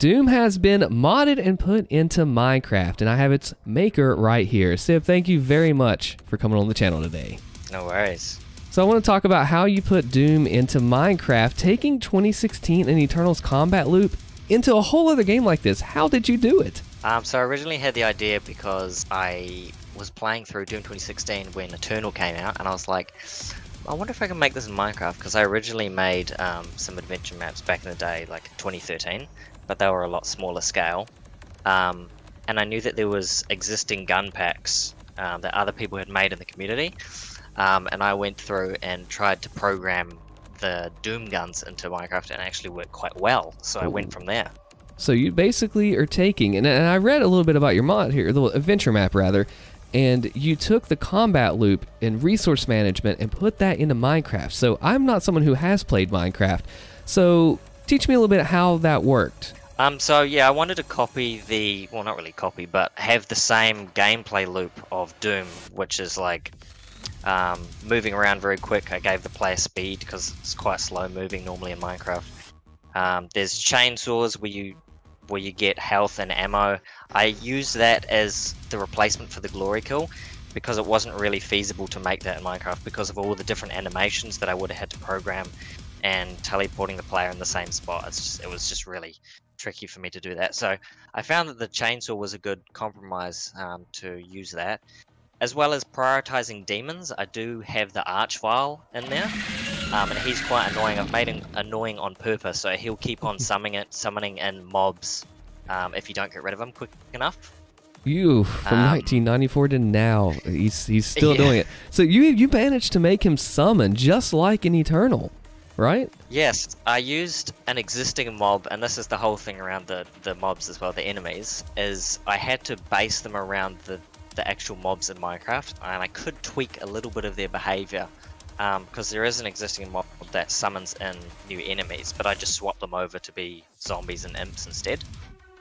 Doom has been modded and put into Minecraft, and I have its maker right here. Sib, thank you very much for coming on the channel today. No worries. So I want to talk about how you put Doom into Minecraft, taking 2016 and Eternal's combat loop into a whole other game like this. How did you do it? Um, so I originally had the idea because I was playing through Doom 2016 when Eternal came out, and I was like, I wonder if I can make this in Minecraft because I originally made um, some adventure maps back in the day, like 2013, but they were a lot smaller scale. Um, and I knew that there was existing gun packs um, that other people had made in the community, um, and I went through and tried to program the Doom guns into Minecraft, and actually worked quite well. So I went from there. So you basically are taking, and, and I read a little bit about your mod here, the adventure map rather, and you took the combat loop and resource management and put that into Minecraft. So I'm not someone who has played Minecraft. So teach me a little bit how that worked. Um, so yeah, I wanted to copy the, well not really copy, but have the same gameplay loop of Doom, which is like um, moving around very quick. I gave the player speed because it's quite slow moving normally in Minecraft. Um, there's chainsaws where you where you get health and ammo. I use that as the replacement for the glory kill because it wasn't really feasible to make that in Minecraft because of all the different animations that I would have had to program and teleporting the player in the same spot. Just, it was just really tricky for me to do that. So I found that the chainsaw was a good compromise um, to use that. As well as prioritizing demons, I do have the Archvile in there. Um, and he's quite annoying. I've made him annoying on purpose, so he'll keep on summoning it, summoning in mobs um, if you don't get rid of him quick enough. You from Um, 1994 to now, he's he's still Yeah. doing it. So you you managed to make him summon just like an Eternal, right? Yes, I used an existing mob, and this is the whole thing around the, the mobs as well, the enemies, is I had to base them around the, the actual mobs in Minecraft, and I could tweak a little bit of their behavior, because there is an existing mob that summons in new enemies, but I just swapped them over to be zombies and imps instead.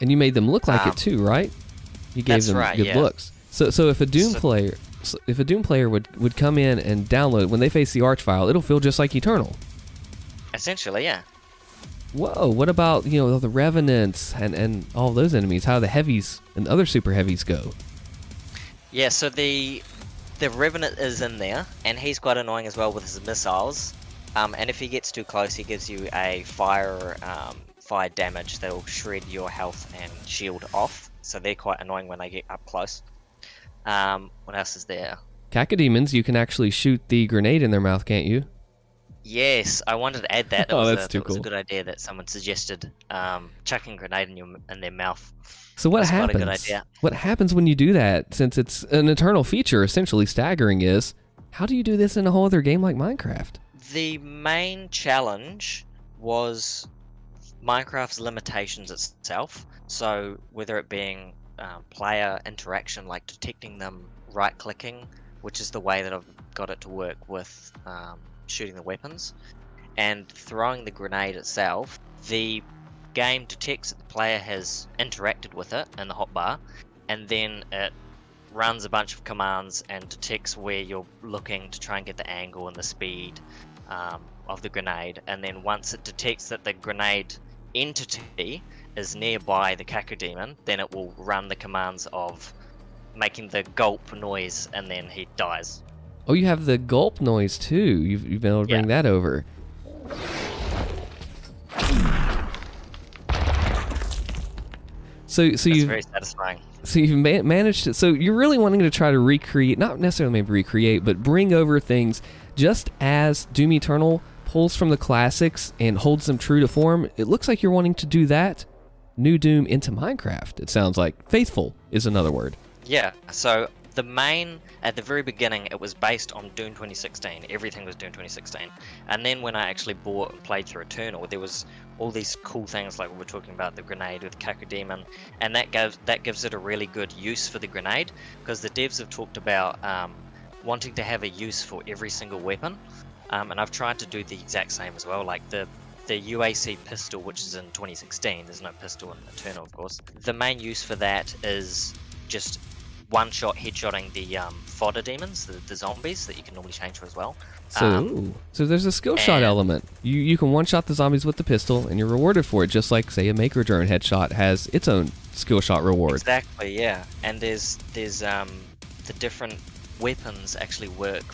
And you made them look like Um, it too, right? You gave them right, good yeah. looks. So so if a Doom So- player so if a Doom player would would come in and download when they face the Archvile, it'll feel just like Eternal. Essentially, yeah. Whoa, what about, you know, the Revenants and, and all those enemies? How the heavies and other super heavies go? Yeah, so the the Revenant is in there, and he's quite annoying as well with his missiles. Um, and if he gets too close, he gives you a fire um, fire damage that will shred your health and shield off. So they're quite annoying when they get up close. Um, what else is there? Cacodemons, you can actually shoot the grenade in their mouth, can't you? Yes, I wanted to add that. That Oh, that's a, too that was a good idea that someone suggested. Um, chucking a grenade in your in their mouth. So what That's happens? good idea. What happens when you do that? Since it's an eternal feature, essentially staggering is, how do you do this in a whole other game like Minecraft? The main challenge was Minecraft's limitations itself. So, whether it being um, player interaction, like detecting them right clicking, which is the way that I've got it to work with um, shooting the weapons, and throwing the grenade itself, the game detects that the player has interacted with it in the hotbar, and then it runs a bunch of commands and detects where you're looking to try and get the angle and the speed um, of the grenade. And then once it detects that the grenade entity is nearby the Cacodemon, then it will run the commands of making the gulp noise and then he dies. Oh, you have the gulp noise too. You've, you've been able to bring that over. So, so you very satisfying. so you've ma- managed to. So you're really wanting to try to recreate, not necessarily maybe recreate, but bring over things just as Doom Eternal pulls from the classics and holds them true to form. It looks like you're wanting to do that new Doom into Minecraft. It sounds like faithful is another word. Yeah, so the main, at the very beginning, it was based on Doom 2016. Everything was Doom 2016. And then when I actually bought and played through Eternal, there was all these cool things like we we're talking about the grenade with Cacodemon, and that gives that gives it a really good use for the grenade because the devs have talked about um, wanting to have a use for every single weapon, um, and I've tried to do the exact same as well. Like the the UAC pistol, which is in 2016, there's no pistol in Eternal, of course. The main use for that is just one-shot headshotting the um, fodder demons, the, the zombies that you can normally change for as well. So, Um, so there's a skill shot element. You you can one shot the zombies with the pistol, and you're rewarded for it, just like say a Maykr drone headshot has its own skill shot reward. Exactly, yeah. And there's there's um the different weapons actually work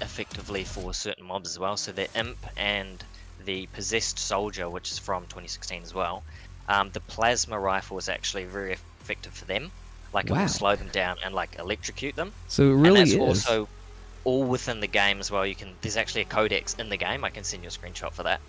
effectively for certain mobs as well. So the imp and the possessed soldier, which is from 2016 as well. Um, the plasma rifle is actually very effective for them. Like it will slow them down and like electrocute them. So it really and that's is. also all within the game as well. You can there's actually a codex in the game. I can send you a screenshot for that.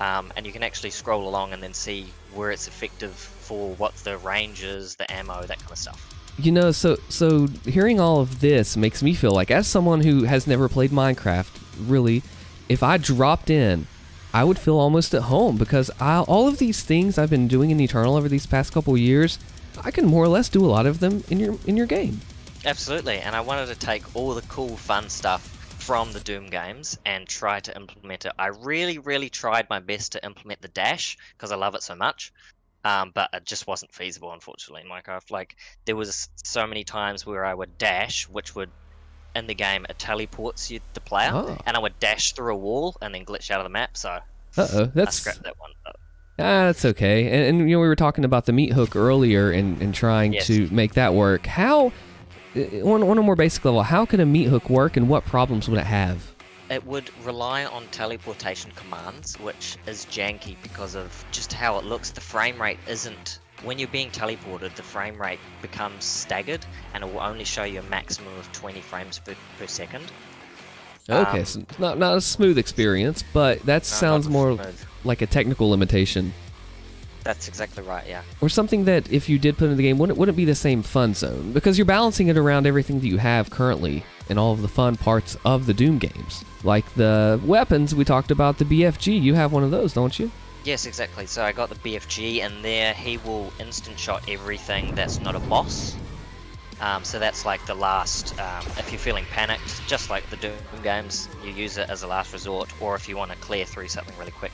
Um, and you can actually scroll along and then see where it's effective for what the range is, the ammo, that kind of stuff. You know, so so hearing all of this makes me feel like, as someone who has never played Minecraft, really, if I dropped in, I would feel almost at home because I, all of these things I've been doing in Eternal over these past couple years, I can more or less do a lot of them in your in your game. Absolutely, and I wanted to take all the cool, fun stuff from the Doom games and try to implement it. I really, really tried my best to implement the dash because I love it so much, um, but it just wasn't feasible, unfortunately, in Minecraft. Like there was so many times where I would dash, which would in the game it teleports you the player, Oh. and I would dash through a wall and then glitch out of the map. So Uh oh, I that's scrapped that one. Ah, that's okay. And, and you know, we were talking about the meat hook earlier and, and trying Yes. to make that work. How, uh, on, on a more basic level, how could a meat hook work and what problems would it have? It would rely on teleportation commands, which is janky because of just how it looks. The frame rate isn't. When you're being teleported, the frame rate becomes staggered and it will only show you a maximum of 20 frames per, per second. Okay, Um, so not not a smooth experience, but that sounds more smooth. like a technical limitation. That's exactly right, yeah. Or something that if you did put in the game wouldn't wouldn't be the same fun zone because you're balancing it around everything that you have currently and all of the fun parts of the Doom games. Like the weapons we talked about, the BFG. You have one of those, don't you? Yes, exactly. So I got the BFG and there. He will instant shot everything that's not a boss. Um, so that's like the last. Um, if you're feeling panicked, just like the Doom games, you use it as a last resort, or if you want to clear through something really quick.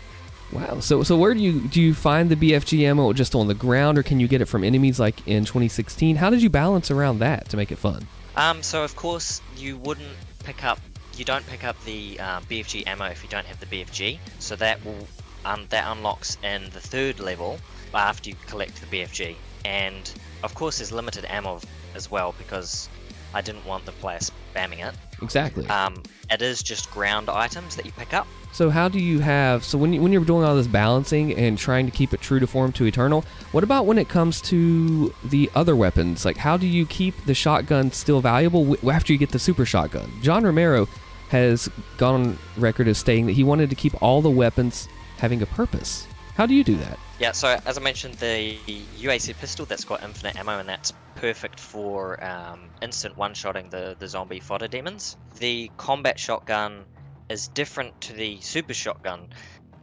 Wow. So so where do you do you find the BFG ammo just on the ground or can you get it from enemies like in 2016? How did you balance around that to make it fun? Um, so of course you wouldn't pick up. You don't pick up the um, BFG ammo if you don't have the BFG. So that will um, that unlocks in the third level after you collect the BFG. And of course there's limited ammo as well because I didn't want the player spamming it. Exactly. Um, it is just ground items that you pick up. So how do you have so when you, when you're doing all this balancing and trying to keep it true to form to eternal, what about when it comes to the other weapons? Like how do you keep the shotgun still valuable w- after you get the super shotgun? John Romero has gone on record as stating that he wanted to keep all the weapons having a purpose. How do you do that? Yeah, so as I mentioned, the UAC pistol that's got infinite ammo and that's perfect for um, instant one-shotting the, the zombie fodder demons. The combat shotgun is different to the super shotgun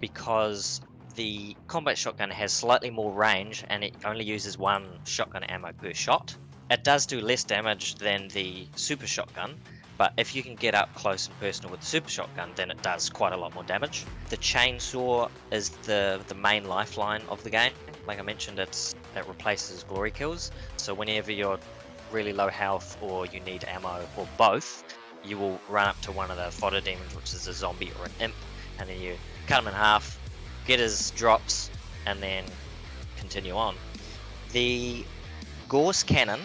because the combat shotgun has slightly more range and it only uses one shotgun ammo per shot. It does do less damage than the super shotgun, but if you can get up close and personal with the super shotgun, then it does quite a lot more damage. The chainsaw is the the main lifeline of the game. Like I mentioned, it's it replaces glory kills. So whenever you're really low health or you need ammo or both, you will run up to one of the fodder demons, which is a zombie or an imp, and then you cut him in half, get his drops, and then continue on. The Gauss cannon,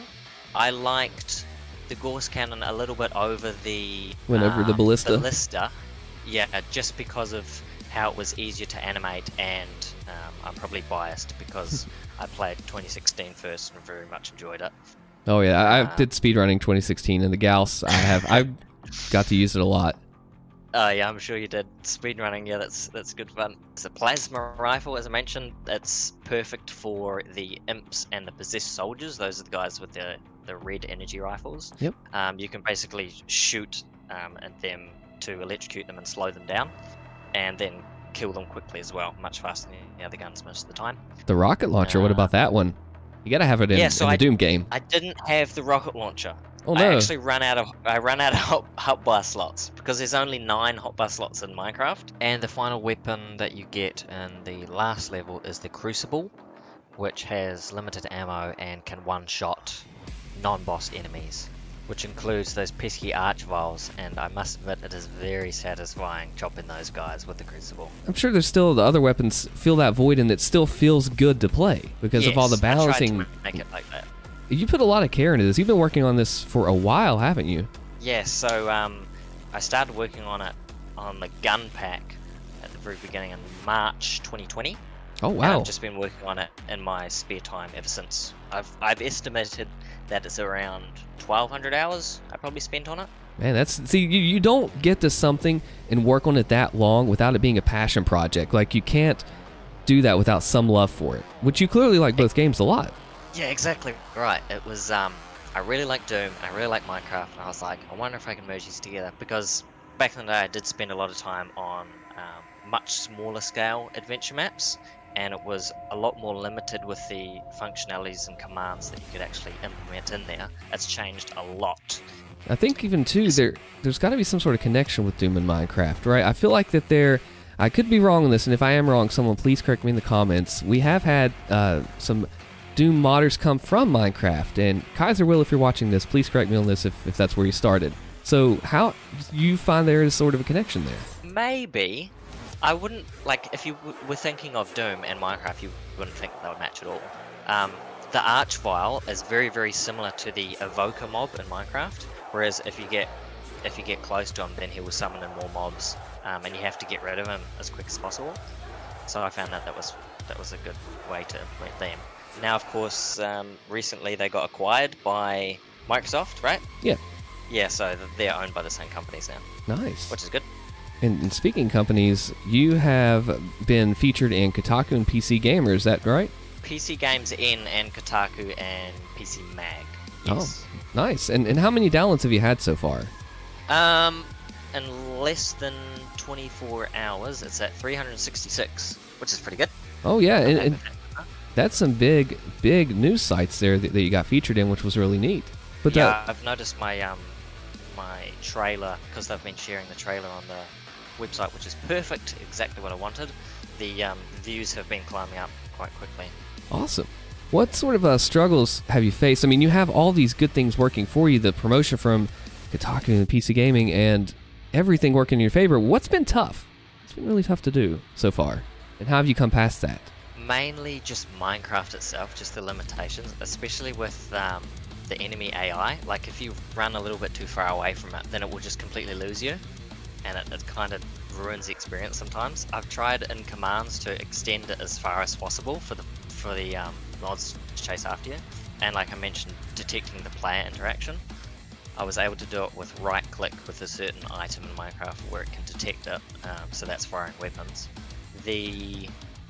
I liked the Gauss cannon a little bit over the Went over the um, ballista? ballista. Yeah, just because of how it was easier to animate, and um, I'm probably biased because I played 2016 first and very much enjoyed it. Oh yeah, I, I Uh, did speedrunning 2016 and the Gauss I have I got to use it a lot. Oh yeah, I'm sure you did. Speedrunning, yeah, that's that's good fun. It's a plasma rifle, as I mentioned. It's perfect for the imps and the possessed soldiers. Those are the guys with the the red energy rifles. Yep. Um, you can basically shoot um, at them to electrocute them and slow them down, and then kill them quickly as well, much faster than the other guns most of the time. The rocket launcher, what Uh, about that one? You got to have it in, yeah, so in the I- Doom game. I didn't have the rocket launcher. Oh no. I actually ran out of I ran out of hot, hotbar slots because there's only nine hot hotbar slots in Minecraft. And the final weapon that you get in the last level is the Crucible, which has limited ammo and can one shot non-boss enemies, which includes those pesky archviles, and I must admit it is very satisfying chopping those guys with the crucible. I'm sure there's still the other weapons fill that void and it still feels good to play because of all the Yes, I tried to balancing. make it like that. You put a lot of care into this. You've been working on this for a while, haven't you? Yeah, so um, I started working on it on the gun pack at the very beginning in March 2020. Oh And wow. I've just been working on it in my spare time ever since. I've I've estimated that it's around 1,200 hours I probably spent on it. Man, that's see, you, you don't get to something and work on it that long without it being a passion project. Like you can't do that without some love for it, which you clearly like both games a lot. Yeah, exactly right. It was um, I really like Doom and I really like Minecraft, and I was like, I wonder if I can merge these together because back in the day I did spend a lot of time on um, much smaller scale adventure maps, and it was a lot more limited with the functionalities and commands that you could actually implement in there. It's changed a lot. I think even too there there's got to be some sort of connection with Doom and Minecraft, right? I feel like that there. I could be wrong on this, and if I am wrong, someone please correct me in the comments. We have had uh, some Doom modders come from Minecraft, and Kaiser will, if you're watching this, please correct me on this if, if that's where you started. So how you find there is sort of a connection there? Maybe. I wouldn't like if you w- were thinking of Doom and Minecraft, you wouldn't think they would match at all. Um, the Archvile is very, very similar to the Evoker mob in Minecraft. Whereas if you get if you get close to him, then he will summon in more mobs, um, and you have to get rid of him as quick as possible. So I found that that was that was a good way to implement them. Now, of course, um, recently they got acquired by Microsoft, right? Yeah. Yeah, so they're owned by the same companies now, Nice. which is good. And, and speaking companies, you have been featured in Kotaku and PC Gamer, is that right? PCGamesN and Kotaku and PC Mag. Yes. Oh, nice. And and how many downloads have you had so far? Um, in less than 24 hours, it's at 366, which is pretty good. Oh yeah, and, and that's some big big news sites there that, that you got featured in, which was really neat. But yeah, that, I've noticed my um my trailer because they've been sharing the trailer on the website, which is perfect, exactly what I wanted. The um, views have been climbing up quite quickly. awesome. What sort of uh, struggles have you faced? I mean, you have all these good things working for you, the promotion from Kotaku and PC Gaming, and everything working in your favor. What's been tough? It's been really tough to do so far. And how have you come past that? Mainly just Minecraft itself, just the limitations, especially with um, the enemy AI. Like if you run a little bit too far away from it, then it will just completely lose you, and it, it kind of ruins the experience sometimes. I've tried in commands to extend it as far as possible for the for the um, mods to chase after you, and like I mentioned, detecting the player interaction. I was able to do it with right click with a certain item in Minecraft where it can detect it, um, so that's firing weapons. The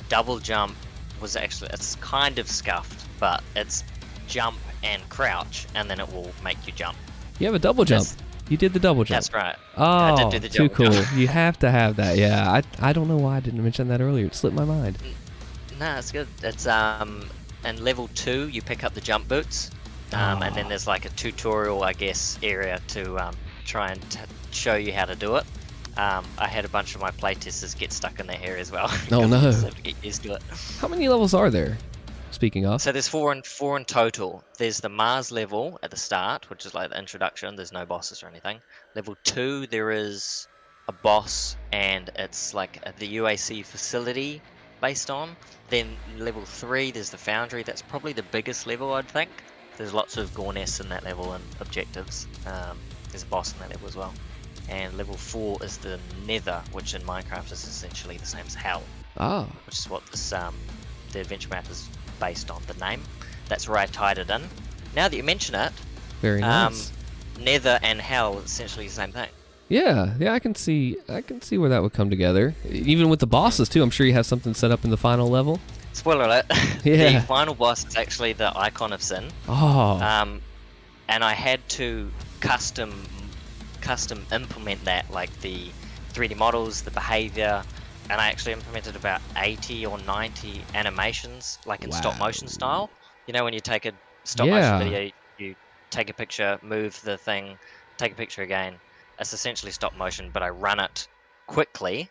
double jump was actually it's kind of scuffed, but it's jump and crouch, and then it will make you jump. You have a double jump. That's- You did the double jump. That's right. Oh, I did do the too cool. you have to have that. Yeah, I, I don't know why I didn't mention that earlier. It slipped my mind. No, it's good. It's um, in level two you pick up the jump boots, um, and then Oh. there's like a tutorial, I guess, area to um, try and t- show you how to do it. Um, I had a bunch of my playtesters get stuck in that area as well. Oh, no. you just have to get used to it. How many levels are there? Speaking of, So there's four in four in total. There's the Mars level at the start, which is like the introduction. There's no bosses or anything. Level two, there is a boss, and it's like the UAC facility based on. Then level three, there's the Foundry. That's probably the biggest level, I'd think. There's lots of Gore Nests in that level and objectives. Um, there's a boss in that level as well. And level four is the Nether, which in Minecraft is essentially the same as Hell ah, which is what this um, the adventure map is based on. The name. That's where I tied it in. Now that you mention it, very um, nice. Nether and Hell essentially the same thing. yeah, yeah, I can see, I can see where that would come together. Even with the bosses too. I'm sure you have something set up in the final level. Spoiler alert: Yeah. the final boss is actually the Icon of Sin, Oh, um, and I had to custom custom implement that, like the 3D models, the behavior, and I actually implemented about 80 or 90 animations, like in stop motion style. You know, when you take a stop Yeah. motion video, you take a picture, move the thing, take a picture again. It's essentially stop motion, but I run it quickly,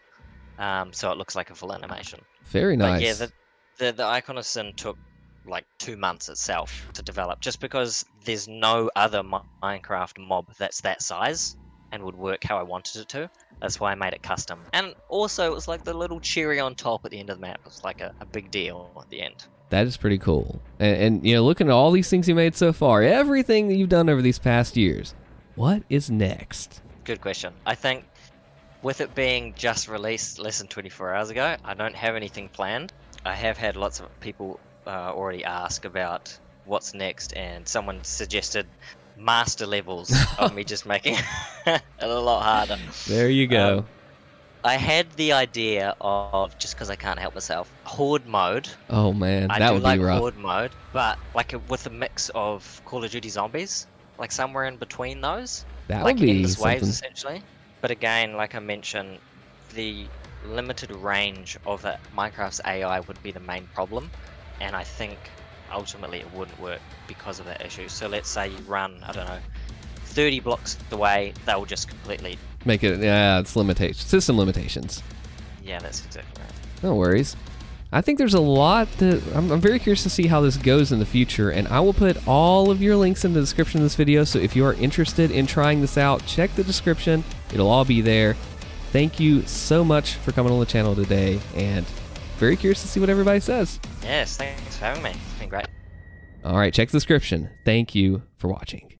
um, so it looks like a full animation. very nice. But yeah, the, the the Icon of Sin took like two months itself to develop, just because there's no other Minecraft mob that's that size and would work how I wanted it to. That's why I made it custom. And also, it was like the little cherry on top at the end of the map. It was like a, a big deal at the end. That is pretty cool. And, and you know, looking at all these things you made so far, everything that you've done over these past years, what is next? Good question. I think with it being just released less than 24 hours ago, I don't have anything planned. I have had lots of people uh, already ask about what's next, and someone suggested master levels of me just making it a lot harder. There you go. Um, I had the idea of just because I can't help myself, horde mode. oh man, I that do would like be rough. horde mode, but like a, with a mix of Call of Duty Zombies, like somewhere in between those That like would be endless waves essentially. But again, like I mentioned, the limited range of the Minecraft's AI would be the main problem, and I think ultimately it wouldn't work because of that issue. So let's say you run, I don't know, 30 blocks away, they'll just completely. Make it, yeah, it's limitations, system limitations. Yeah, that's exactly right. No worries. I think there's a lot that I'm, I'm very curious to see how this goes in the future, and I will put all of your links in the description of this video. So if you are interested in trying this out, check the description. It'll all be there. Thank you so much for coming on the channel today, and very curious to see what everybody says. Yes, thanks for having me. It's been great. All right, check the description. Thank you for watching.